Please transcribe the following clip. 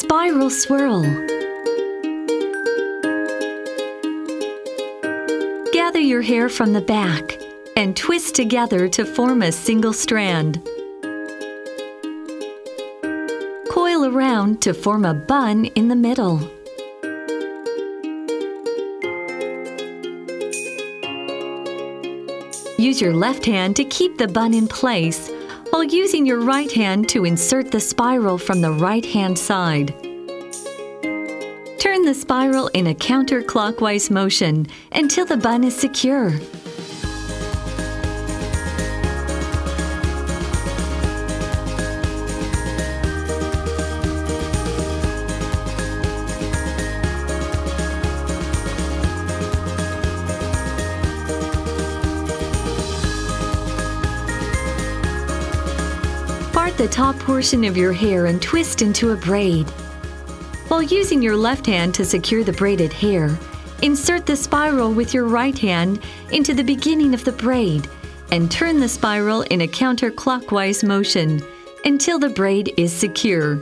Spiral swirl. Gather your hair from the back and twist together to form a single strand. Coil around to form a bun in the middle. Use your left hand to keep the bun in place, while using your right hand to insert the spiral from the right hand side. Turn the spiral in a counterclockwise motion until the bun is secure. Part the top portion of your hair and twist into a braid. While using your left hand to secure the braided hair, insert the spiral with your right hand into the beginning of the braid and turn the spiral in a counterclockwise motion until the braid is secure.